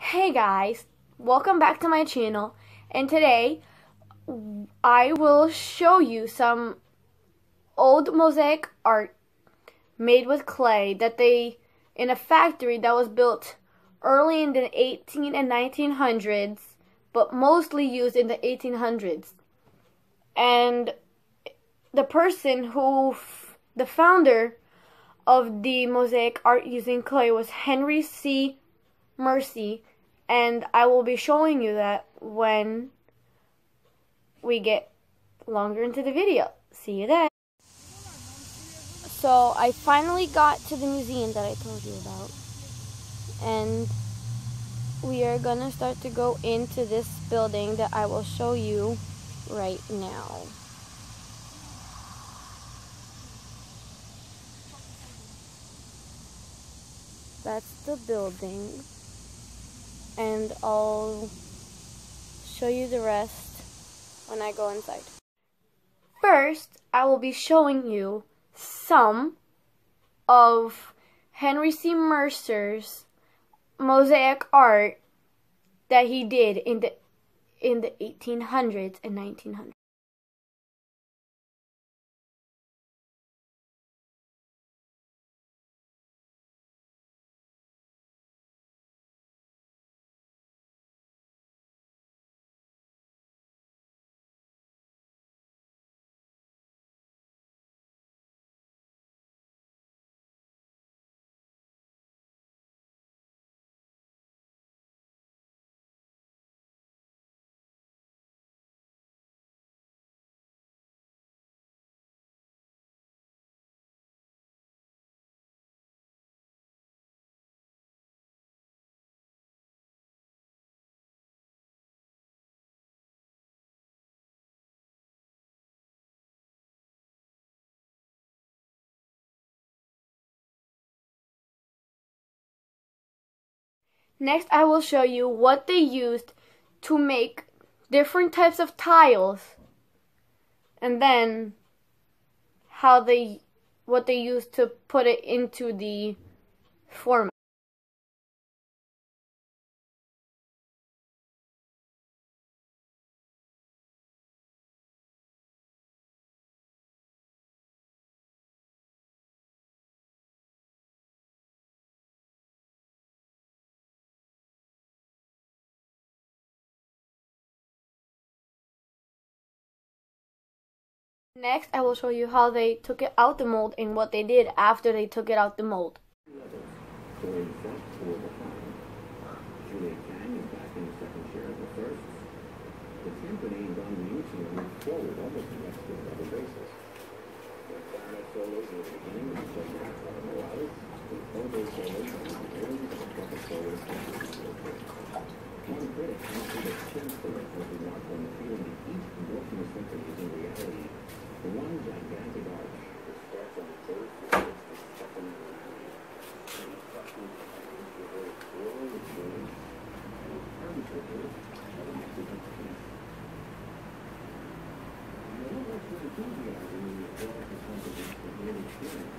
Hey guys, welcome back to my channel and today I will show you some old mosaic art made with clay that they in a factory that was built early in the 18 and 1900s but mostly used in the 1800s and the person who the founder of the mosaic art using clay was Henry C. Mercer, and I will be showing you that when we get longer into the video. See you then. So I finally got to the museum that I told you about, and we are gonna start to go into this building that I will show you right now. That's the building. And I'll show you the rest when I go inside. First, I will be showing you some of Henry C. Mercer's mosaic art that he did in the in the 1800s and 1900s. Next, I will show you what they used to make different types of tiles and then how they what they used to put it into the format. Next, I will show you how they took it out the mold and what they did after they took it out the mold. One critic on the symphony is in reality one gigantic arch that starts on the third floor is the second line. And the second is the word floor, which is an alternative of a Mexican piece. The one that's enthusiasm in the applause of something that's really true.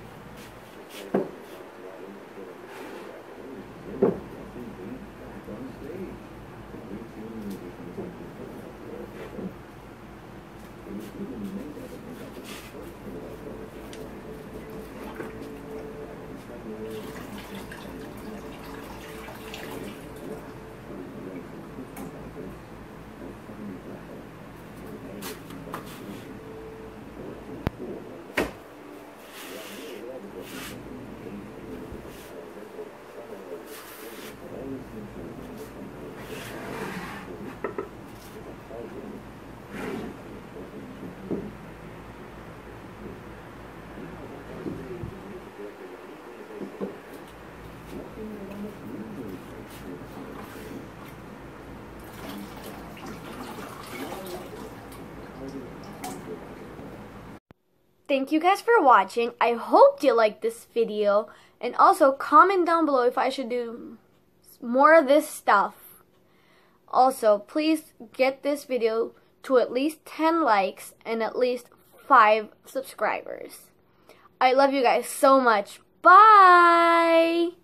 Thank you guys for watching. I hope you liked this video. And also comment down below if I should do more of this stuff. Also, please get this video to at least 10 likes and at least 5 subscribers. I love you guys so much. Bye!